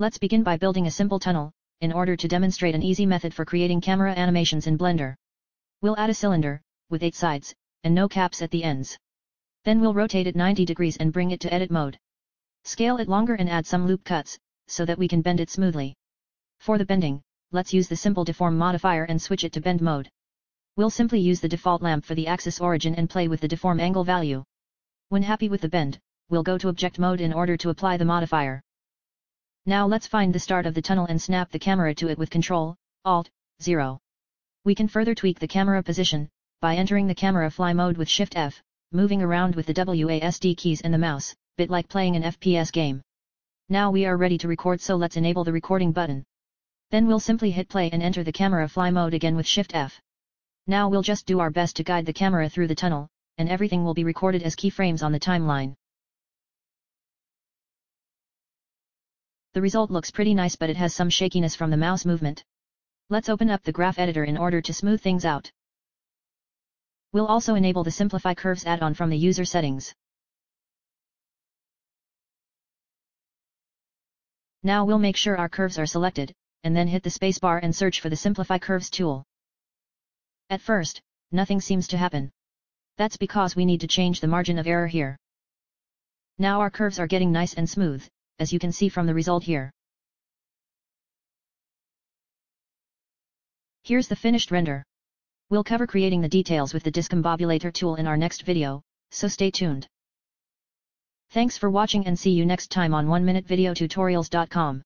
Let's begin by building a simple tunnel, in order to demonstrate an easy method for creating camera animations in Blender. We'll add a cylinder, with 8 sides, and no caps at the ends. Then we'll rotate it 90 degrees and bring it to edit mode. Scale it longer and add some loop cuts, so that we can bend it smoothly. For the bending, let's use the simple deform modifier and switch it to bend mode. We'll simply use the default lamp for the axis origin and play with the deform angle value. When happy with the bend, we'll go to object mode in order to apply the modifier. Now let's find the start of the tunnel and snap the camera to it with Ctrl, Alt, 0. We can further tweak the camera position, by entering the camera fly mode with Shift F, moving around with the WASD keys and the mouse, bit like playing an FPS game. Now we are ready to record so let's enable the recording button. Then we'll simply hit play and enter the camera fly mode again with Shift F. Now we'll just do our best to guide the camera through the tunnel, and everything will be recorded as keyframes on the timeline. The result looks pretty nice but it has some shakiness from the mouse movement. Let's open up the graph editor in order to smooth things out. We'll also enable the Simplify Curves add-on from the user settings. Now we'll make sure our curves are selected, and then hit the spacebar and search for the Simplify Curves tool. At first, nothing seems to happen. That's because we need to change the margin of error here. Now our curves are getting nice and smooth, as you can see from the result here. Here's the finished render. We'll cover creating the details with the Discombobulator tool in our next video, so stay tuned. Thanks for watching and see you next time on 1MinuteVideoTutorials.com.